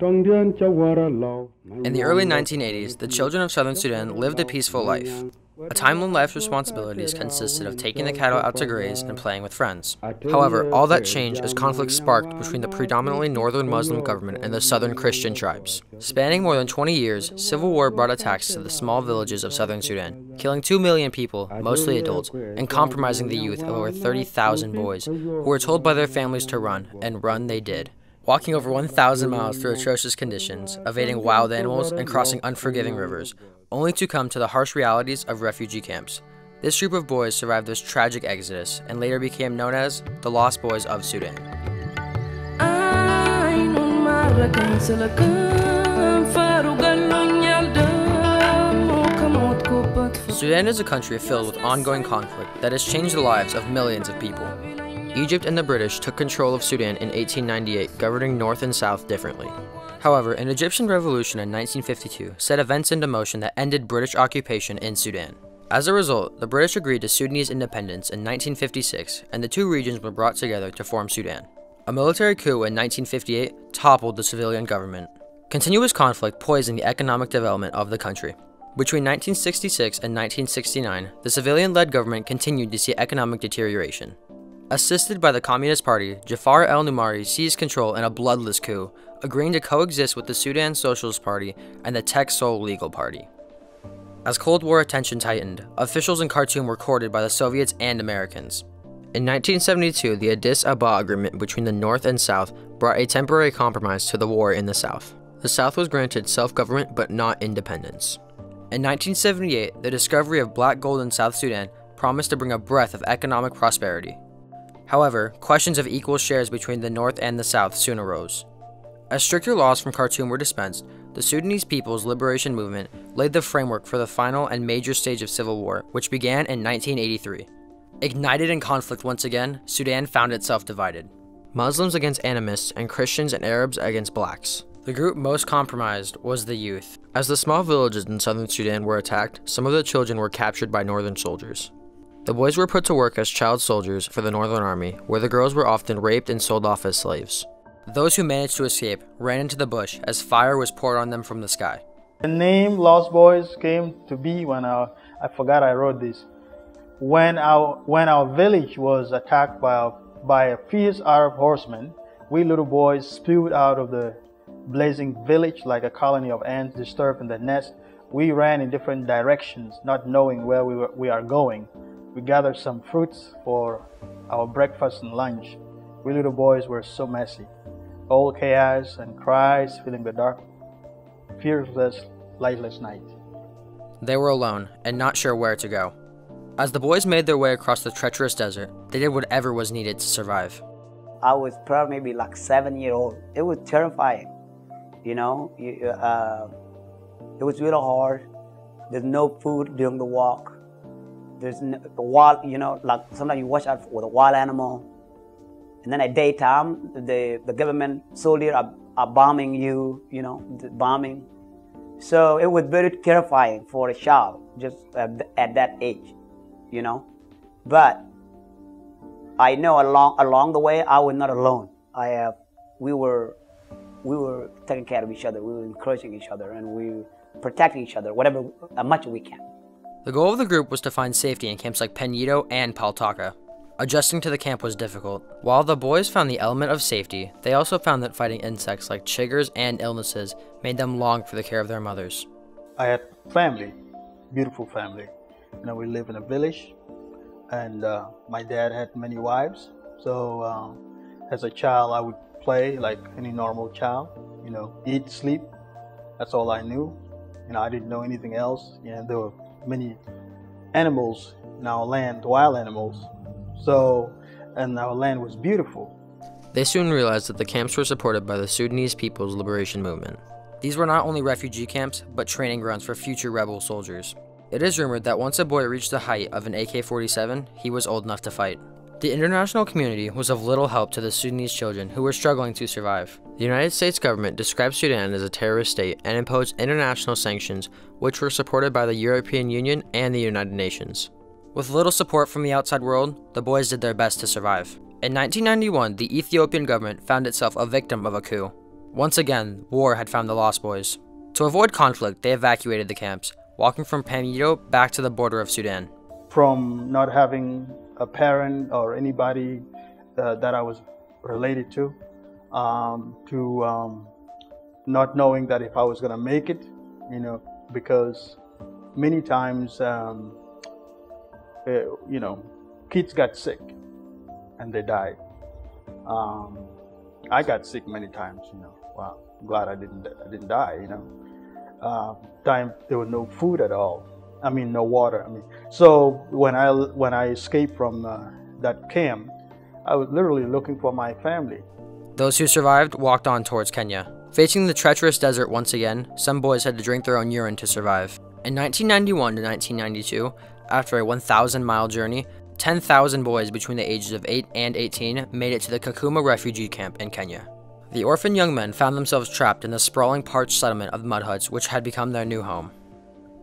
In the early 1980s, the children of southern Sudan lived a peaceful life. A time when life's responsibilities consisted of taking the cattle out to graze and playing with friends. However, all that changed as conflict sparked between the predominantly northern Muslim government and the southern Christian tribes. Spanning more than 20 years, civil war brought attacks to the small villages of southern Sudan, killing 2 million people, mostly adults, and compromising the youth of over 30,000 boys, who were told by their families to run, and run they did walking over 1,000 miles through atrocious conditions, evading wild animals, and crossing unforgiving rivers, only to come to the harsh realities of refugee camps. This group of boys survived this tragic exodus and later became known as the Lost Boys of Sudan. Sudan is a country filled with ongoing conflict that has changed the lives of millions of people. Egypt and the British took control of Sudan in 1898, governing north and south differently. However, an Egyptian revolution in 1952 set events into motion that ended British occupation in Sudan. As a result, the British agreed to Sudanese independence in 1956, and the two regions were brought together to form Sudan. A military coup in 1958 toppled the civilian government. Continuous conflict poisoned the economic development of the country. Between 1966 and 1969, the civilian led government continued to see economic deterioration. Assisted by the Communist Party, Jafar el-Numari seized control in a bloodless coup, agreeing to coexist with the Sudan Socialist Party and the Tek Sol Legal Party. As Cold War tensions tightened, officials in Khartoum were courted by the Soviets and Americans. In 1972, the Addis Ababa Agreement between the North and South brought a temporary compromise to the war in the South. The South was granted self-government but not independence. In 1978, the discovery of black gold in South Sudan promised to bring a breath of economic prosperity. However, questions of equal shares between the North and the South soon arose. As stricter laws from Khartoum were dispensed, the Sudanese People's Liberation Movement laid the framework for the final and major stage of civil war, which began in 1983. Ignited in conflict once again, Sudan found itself divided. Muslims against animists and Christians and Arabs against blacks. The group most compromised was the youth. As the small villages in southern Sudan were attacked, some of the children were captured by northern soldiers. The boys were put to work as child soldiers for the Northern Army, where the girls were often raped and sold off as slaves. Those who managed to escape ran into the bush as fire was poured on them from the sky. The name Lost Boys came to be when I, I forgot I wrote this. When our, when our village was attacked by a, by a fierce Arab horseman, we little boys spewed out of the blazing village like a colony of ants disturbed in the nest. We ran in different directions, not knowing where we, were, we are going. We gathered some fruits for our breakfast and lunch. We little boys were so messy. All chaos and cries filling the dark, fearless, lightless night. They were alone and not sure where to go. As the boys made their way across the treacherous desert, they did whatever was needed to survive. I was probably maybe like seven year old. It was terrifying, you know. Uh, it was really hard. There's no food during the walk. There's no, the wild, you know, like sometimes you watch out for the wild animal. And then at daytime, the, the government soldiers are, are bombing you, you know, bombing. So it was very terrifying for a child just at, at that age, you know. But I know along along the way I was not alone. I have we were we were taking care of each other. We were encouraging each other, and we were protecting each other, whatever as much as we can. The goal of the group was to find safety in camps like Pinyudo and Palotaka. Adjusting to the camp was difficult. While the boys found the element of safety, they also found that fighting insects like chiggers and illnesses made them long for the care of their mothers. I had family, beautiful family. You know, we live in a village, and uh, my dad had many wives. So, um, as a child, I would play like any normal child. You know, eat, sleep. That's all I knew. You know, I didn't know anything else. You know, there were many animals in our land, wild animals. So, and our land was beautiful. They soon realized that the camps were supported by the Sudanese People's Liberation Movement. These were not only refugee camps, but training grounds for future rebel soldiers. It is rumored that once a boy reached the height of an AK 47, he was old enough to fight. The international community was of little help to the Sudanese children who were struggling to survive. The United States government described Sudan as a terrorist state and imposed international sanctions, which were supported by the European Union and the United Nations. With little support from the outside world, the boys did their best to survive. In 1991, the Ethiopian government found itself a victim of a coup. Once again, war had found the Lost Boys. To avoid conflict, they evacuated the camps, walking from Pamito back to the border of Sudan. From not having a parent or anybody uh, that I was related to, um, to um, not knowing that if I was going to make it, you know, because many times, um, uh, you know, kids got sick and they died. Um, I got sick many times, you know. Wow, glad I didn't I didn't die, you know. Uh, time there was no food at all. I mean, no water. I mean, so when I when I escaped from uh, that camp, I was literally looking for my family. Those who survived walked on towards Kenya. Facing the treacherous desert once again, some boys had to drink their own urine to survive. In 1991 to 1992, after a 1,000 mile journey, 10,000 boys between the ages of 8 and 18 made it to the Kakuma refugee camp in Kenya. The orphan young men found themselves trapped in the sprawling parched settlement of mud huts which had become their new home.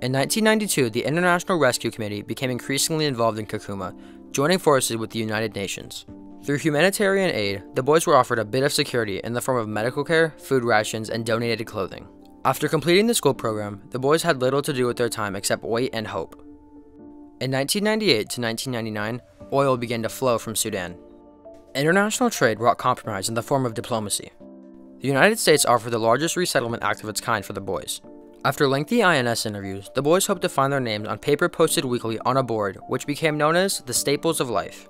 In 1992, the International Rescue Committee became increasingly involved in Kakuma, joining forces with the United Nations. Through humanitarian aid, the boys were offered a bit of security in the form of medical care, food rations, and donated clothing. After completing the school program, the boys had little to do with their time except wait and hope. In 1998 to 1999, oil began to flow from Sudan. International trade brought compromise in the form of diplomacy. The United States offered the largest resettlement act of its kind for the boys. After lengthy INS interviews, the boys hoped to find their names on paper posted weekly on a board, which became known as the Staples of Life.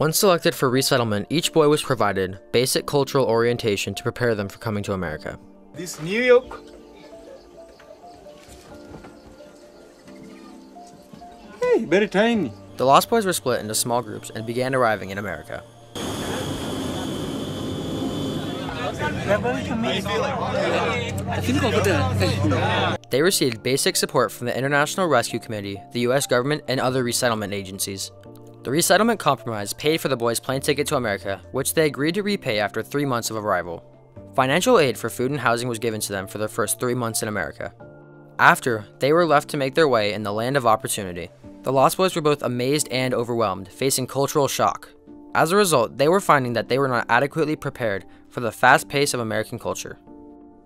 Once selected for resettlement, each boy was provided basic cultural orientation to prepare them for coming to America. This New York. Hey, very tiny. The Lost Boys were split into small groups and began arriving in America. They received basic support from the International Rescue Committee, the U.S. government, and other resettlement agencies. The resettlement compromise paid for the boys' plane ticket to America, which they agreed to repay after three months of arrival. Financial aid for food and housing was given to them for their first three months in America. After, they were left to make their way in the land of opportunity. The Lost Boys were both amazed and overwhelmed, facing cultural shock. As a result, they were finding that they were not adequately prepared for the fast pace of American culture.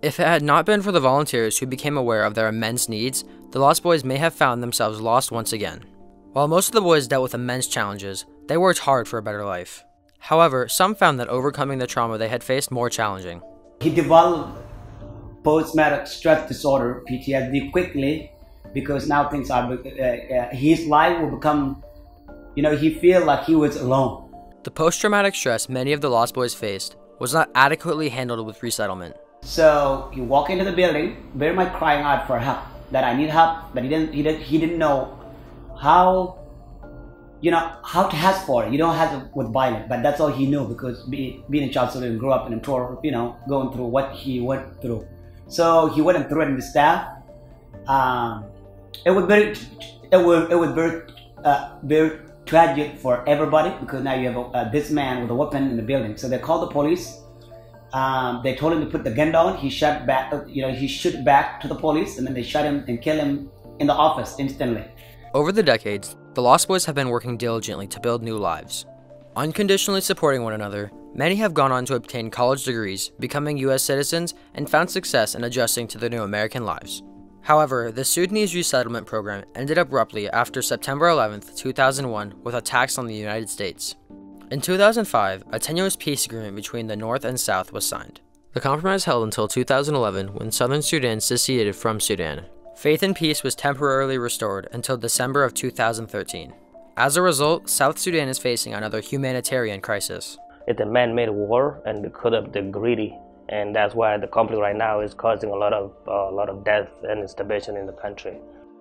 If it had not been for the volunteers who became aware of their immense needs, the Lost Boys may have found themselves lost once again. While most of the boys dealt with immense challenges, they worked hard for a better life. However, some found that overcoming the trauma they had faced more challenging. He developed post-traumatic stress disorder (PTSD) quickly because now things are. Uh, uh, his life will become, you know, he feel like he was alone. The post-traumatic stress many of the Lost Boys faced was not adequately handled with resettlement. So he walked into the building, very much crying out for help. That I need help, but he didn't. He didn't. He didn't know how you know how to ask for it. You don't have to with violence, but that's all he knew because be, being a child soldier grew up in a tour, you know, going through what he went through. So he went and threatened the staff. Um, it was very, it was it was very, uh, very tragic for everybody because now you have a, uh, this man with a weapon in the building. So they called the police. Um, they told him to put the gun down. He shot back, uh, you know, he shot back to the police, and then they shot him and killed him in the office instantly. Over the decades, the Lost Boys have been working diligently to build new lives. Unconditionally supporting one another, many have gone on to obtain college degrees, becoming U.S. citizens, and found success in adjusting to their new American lives. However, the Sudanese resettlement program ended abruptly after September 11, 2001, with attacks on the United States. In 2005, a tenuous peace agreement between the North and South was signed. The compromise held until 2011 when southern Sudan seceded from Sudan, Faith and peace was temporarily restored until December of 2013. As a result, South Sudan is facing another humanitarian crisis. It's a man-made war, and because of the greedy, and that's why the conflict right now is causing a lot of uh, a lot of death and instability in the country.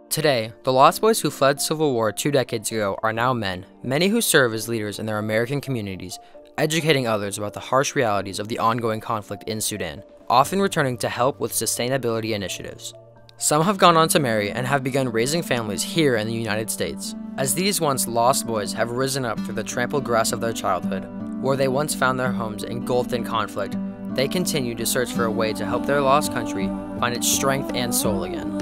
Today, the Lost Boys who fled civil war two decades ago are now men, many who serve as leaders in their American communities, educating others about the harsh realities of the ongoing conflict in Sudan, often returning to help with sustainability initiatives. Some have gone on to marry and have begun raising families here in the United States, as these once lost boys have risen up through the trampled grass of their childhood. Where they once found their homes engulfed in conflict, they continue to search for a way to help their lost country find its strength and soul again.